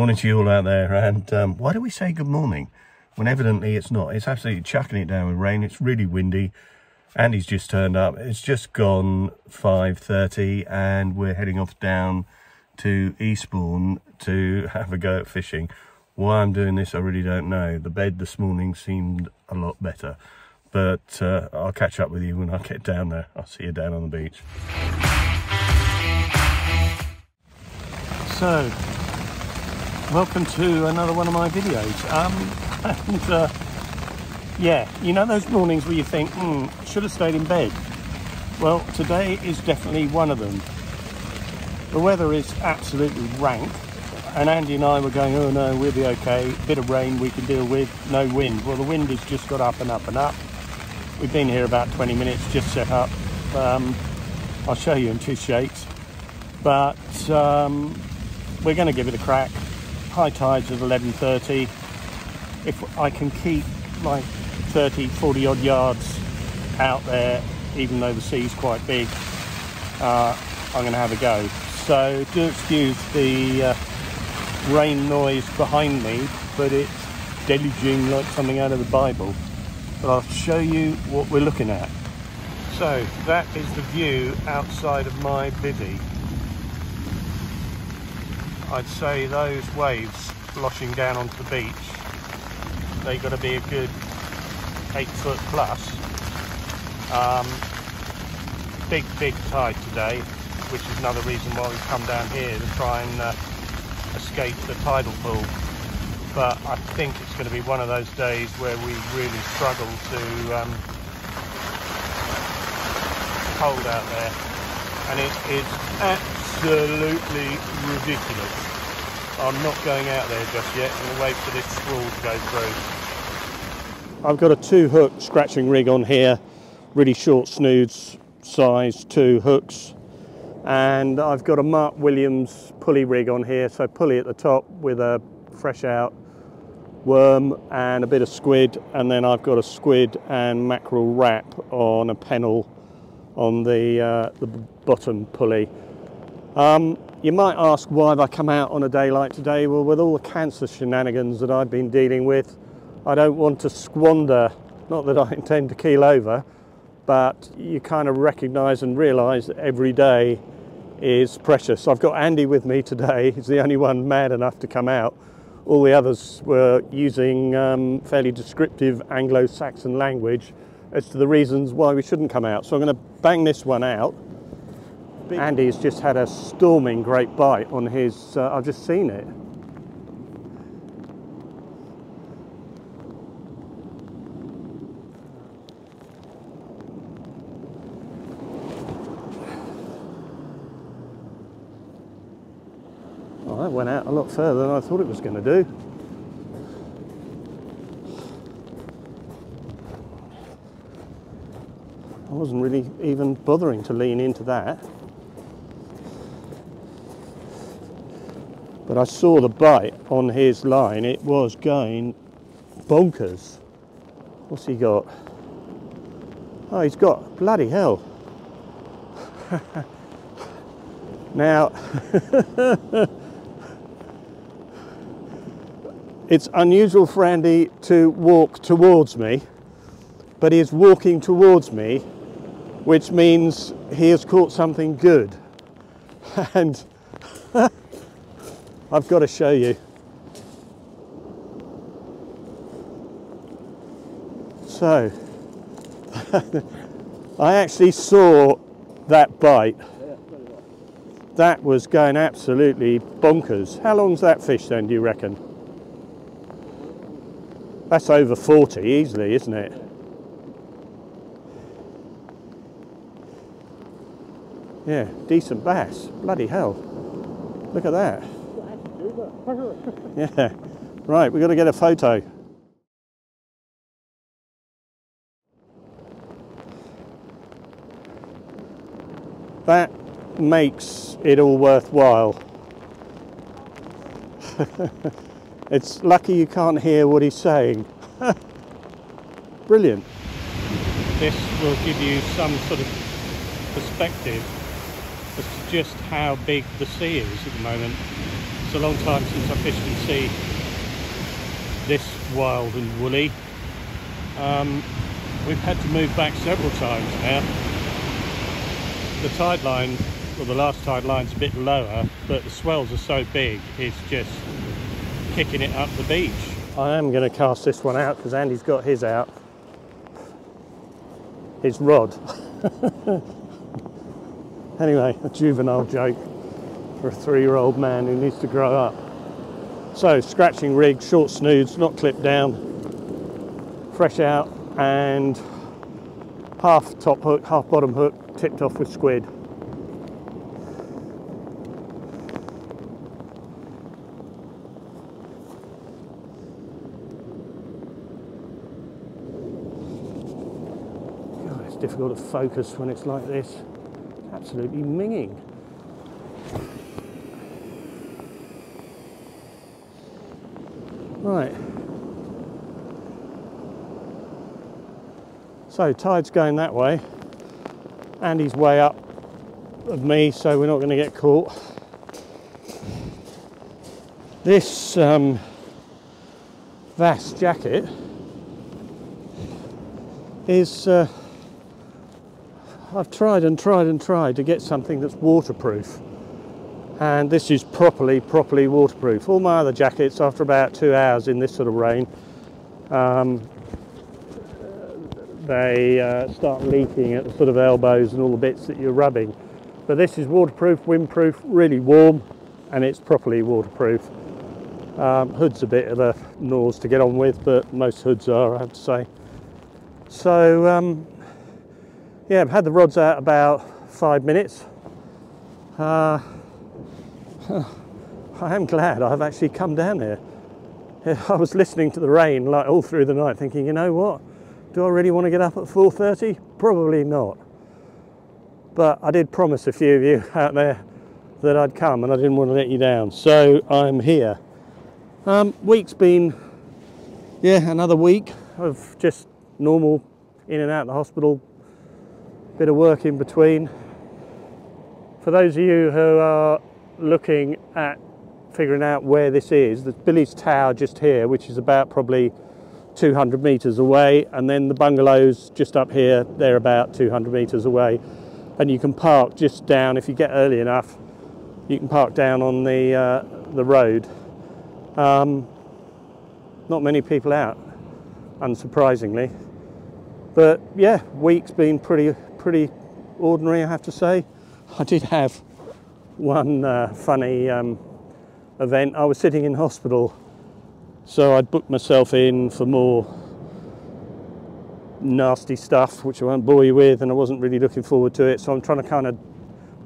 Morning to you all out there. And um, why do we say good morning when evidently it's not? It's absolutely chucking it down with rain. It's really windy. Andy's just turned up. It's just gone 5.30 and we're heading off down to Eastbourne to have a go at fishing. Why I'm doing this, I really don't know. The bed this morning seemed a lot better. But uh, I'll catch up with you when I get down there. I'll see you down on the beach. So, welcome to another one of my videos. Um, and uh, yeah, you know those mornings where you think, hmm, should have stayed in bed. Well, today is definitely one of them. The weather is absolutely rank, and Andy and I were going, oh no, we'll be okay. Bit of rain we can deal with, no wind. Well, the wind has just got up and up and up. We've been here about 20 minutes, just set up. Um, I'll show you in two shakes. But um, we're going to give it a crack. High tides at 11.30. If I can keep like 30, 40 odd yards out there, even though the sea's quite big, uh, I'm going to have a go. So do excuse the uh, rain noise behind me, but it's deluging like something out of the Bible. But I'll show you what we're looking at. So that is the view outside of my bivvy. I'd say those waves sloshing down onto the beach—they've got to be a good eight foot plus. Um, big, big tide today, which is another reason why we've come down here to try and uh, escape the tidal pool. But I think it's going to be one of those days where we really struggle to um, hold out there. And it is absolutely ridiculous. I'm not going out there just yet. I'm going to wait for this squall to go through. I've got a two hook scratching rig on here, really short snoods size two hooks. And I've got a Mark Williams pulley rig on here, so pulley at the top with a fresh out worm and a bit of squid and then I've got a squid and mackerel wrap on a pennel on the, uh, the bottom pulley. Um, you might ask why have I come out on a day like today? Well, with all the cancer shenanigans that I've been dealing with, I don't want to squander, not that I intend to keel over, but you kind of recognise and realise that every day is precious. I've got Andy with me today. He's the only one mad enough to come out. All the others were using um, fairly descriptive Anglo-Saxon language as to the reasons why we shouldn't come out. So I'm going to bang this one out. Andy's just had a storming great bite on his, uh, I've just seen it. Well, that went out a lot further than I thought it was going to do. Wasn't really even bothering to lean into that. But I saw the bite on his line. It was going bonkers. What's he got? Oh, he's got bloody hell. now, it's unusual for Andy to walk towards me, but he is walking towards me, which means he has caught something good. And I've got to show you. So, I actually saw that bite. That was going absolutely bonkers. How long's that fish then, do you reckon? That's over 40 easily, isn't it? Yeah, decent bass. Bloody hell. Look at that. Yeah. Right, we've got to get a photo. That makes it all worthwhile. it's lucky you can't hear what he's saying. Brilliant. This will give you some sort of perspective as to just how big the sea is at the moment. It's a long time since I fished in sea this wild and woolly. Um, we've had to move back several times now. The tide line, well the last tide line's a bit lower, but the swells are so big, it's just kicking it up the beach. I am going to cast this one out because Andy's got his out. His rod. anyway, a juvenile joke for a three-year-old man who needs to grow up. So, scratching rig, short snoods, not clipped down, fresh out, and half top hook, half bottom hook, tipped off with squid. God, it's difficult to focus when it's like this. Absolutely minging. Right. So tide's going that way. Andy's way up of me, so we're not going to get caught. This um, vast jacket is. Uh, I've tried and tried and tried to get something that's waterproof. And this is properly properly waterproof. All my other jackets after about two hours in this sort of rain um, they uh, start leaking at the sort of elbows and all the bits that you're rubbing. But this is waterproof windproof really warm and it's properly waterproof. Um, hood's a bit of a nose to get on with but most hoods are I have to say. So um, yeah I've had the rods out about five minutes uh, I am glad I've actually come down here. I was listening to the rain like all through the night thinking, you know what, do I really want to get up at 4.30? Probably not. But I did promise a few of you out there that I'd come and I didn't want to let you down. So I'm here. Um, week's been, yeah, another week of just normal in and out of the hospital, bit of work in between. For those of you who are looking at figuring out where this is. There's Billy's Tower just here, which is about probably 200 metres away, and then the bungalows just up here, they're about 200 metres away. And you can park just down, if you get early enough, you can park down on the, uh, the road. Um, not many people out, unsurprisingly. But yeah, week's been pretty, pretty ordinary, I have to say. I did have one uh, funny um, event. I was sitting in hospital, so I'd booked myself in for more nasty stuff, which I won't bore you with, and I wasn't really looking forward to it. So I'm trying to kind of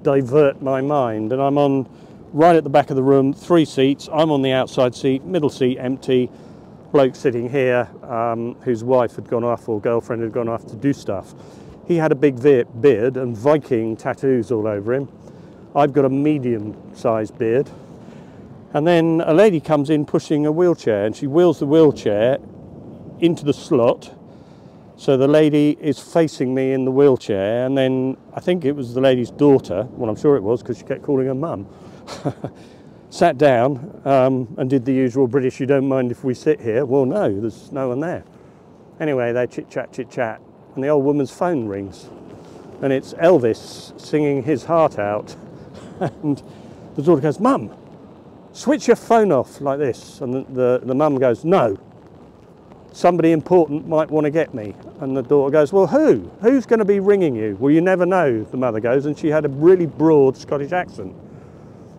divert my mind, and I'm on right at the back of the room, three seats. I'm on the outside seat, middle seat empty. Bloke sitting here, um, whose wife had gone off or girlfriend had gone off to do stuff. He had a big beard and Viking tattoos all over him. I've got a medium sized beard. And then a lady comes in pushing a wheelchair and she wheels the wheelchair into the slot. So the lady is facing me in the wheelchair. And then I think it was the lady's daughter, well, I'm sure it was because she kept calling her mum, sat down um, and did the usual British, you don't mind if we sit here? Well, no, there's no one there. Anyway, they chit chat, chit chat. And the old woman's phone rings. And it's Elvis singing his heart out and the daughter goes, Mum, switch your phone off like this. And the, the, the mum goes, No, somebody important might want to get me. And the daughter goes, Well, who? Who's going to be ringing you? Well, you never know, the mother goes. And she had a really broad Scottish accent.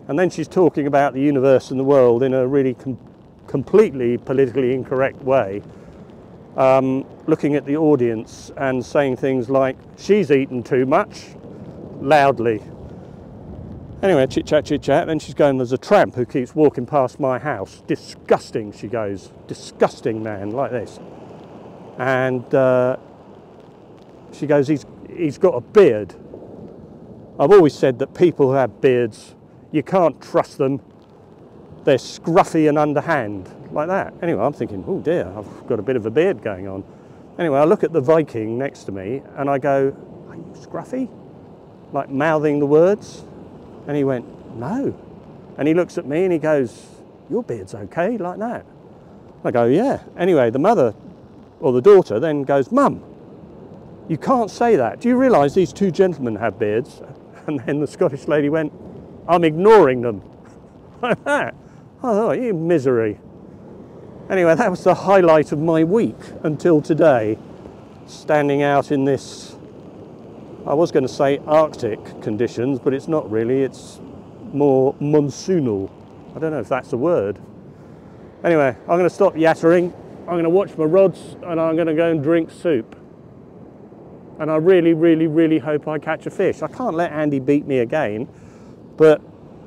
And then she's talking about the universe and the world in a really com completely politically incorrect way. Um, looking at the audience and saying things like, She's eaten too much, loudly. Anyway, chit chat, chit chat. Then she's going, There's a tramp who keeps walking past my house. Disgusting, she goes. Disgusting man, like this. And uh, she goes, he's, he's got a beard. I've always said that people who have beards, you can't trust them. They're scruffy and underhand, like that. Anyway, I'm thinking, oh dear, I've got a bit of a beard going on. Anyway, I look at the Viking next to me and I go, are you scruffy? Like mouthing the words. And he went, No. And he looks at me and he goes, Your beard's okay, like that. I go, Yeah. Anyway, the mother or the daughter then goes, Mum, you can't say that. Do you realise these two gentlemen have beards? And then the Scottish lady went, I'm ignoring them. Like that. I thought, you misery. Anyway, that was the highlight of my week until today, standing out in this, I was going to say Arctic conditions, but it's not really, it's more monsoonal. I don't know if that's a word. Anyway, I'm going to stop yattering, I'm going to watch my rods, and I'm going to go and drink soup and I really, really, really hope I catch a fish. I can't let Andy beat me again, but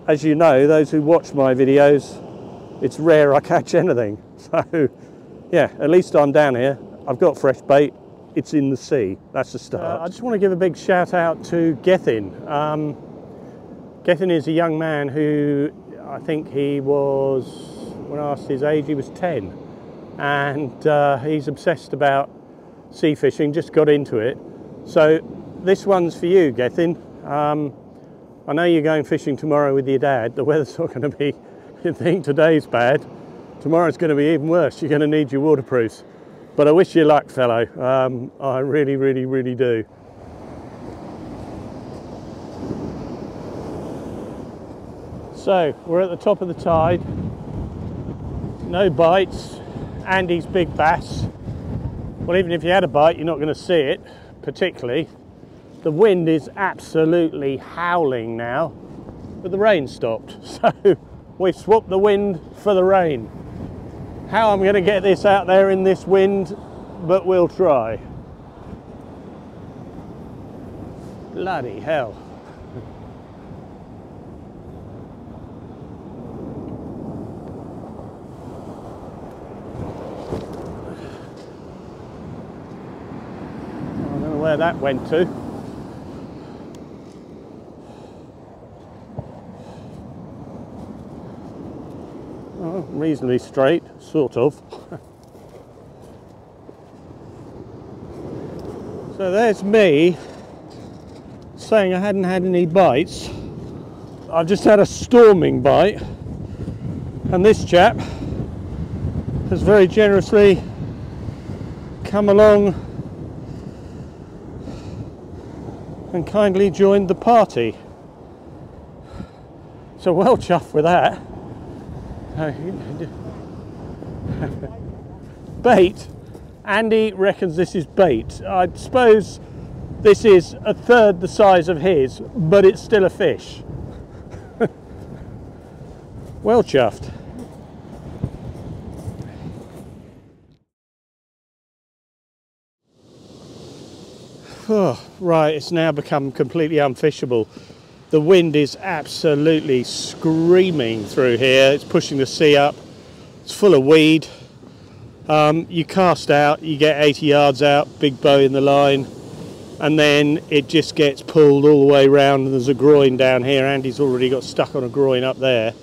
as you know, those who watch my videos, it's rare I catch anything. So, yeah, at least I'm down here. I've got fresh bait. It's in the sea. That's the start. Uh, I just want to give a big shout out to Gethin. Um, Gethin is a young man who I think he was, when I asked his age, he was 10. And uh, he's obsessed about sea fishing, just got into it so this one's for you, Gethin. Um, I know you're going fishing tomorrow with your dad. The weather's not going to be, you think today's bad. Tomorrow's going to be even worse. You're going to need your waterproofs. But I wish you luck, fellow. Um, I really, really, really do. So we're at the top of the tide. No bites. Andy's big bass. Well, even if you had a bite, you're not going to see it particularly. The wind is absolutely howling now, but the rain stopped. So we've swapped the wind for the rain. How I'm going to get this out there in this wind, but we'll try. Bloody hell. I don't know where that went to. Reasonably straight, sort of. so there's me saying I hadn't had any bites. I've just had a storming bite and this chap has very generously come along and kindly joined the party. So well chuffed with that. bait. Andy reckons this is bait. I suppose this is a third the size of his, but it's still a fish. well chuffed. Oh, right, it's now become completely unfishable. The wind is absolutely screaming through here. It's pushing the sea up. It's full of weed. Um, you cast out, you get 80 yards out, big bow in the line, and then it just gets pulled all the way around. And there's a groin down here. Andy's already got stuck on a groin up there.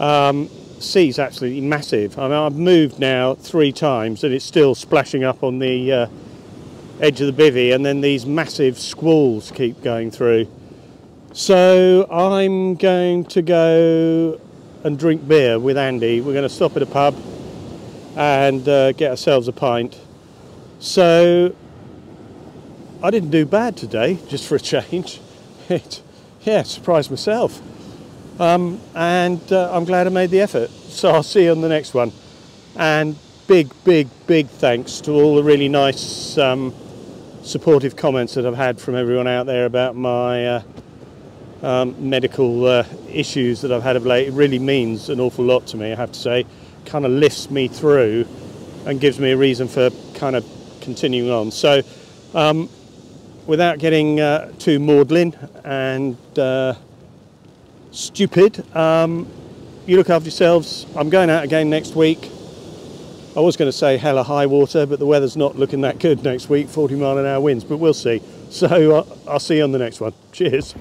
Um, sea's absolutely massive. I mean, I've moved now three times and it's still splashing up on the uh, edge of the bivvy and then these massive squalls keep going through. So I'm going to go and drink beer with Andy. We're going to stop at a pub and uh, get ourselves a pint. So I didn't do bad today, just for a change. It, yeah, surprised myself. Um, and uh, I'm glad I made the effort. So I'll see you on the next one. And big, big, big thanks to all the really nice um, supportive comments that I've had from everyone out there about my uh, um, medical uh, issues that I've had of late. It really means an awful lot to me, I have to say. Kind of lifts me through and gives me a reason for kind of continuing on. So, um, without getting uh, too maudlin and uh, stupid, um, you look after yourselves. I'm going out again next week. I was going to say hella high water, but the weather's not looking that good next week, 40 mile an hour winds, but we'll see. So uh, I'll see you on the next one. Cheers.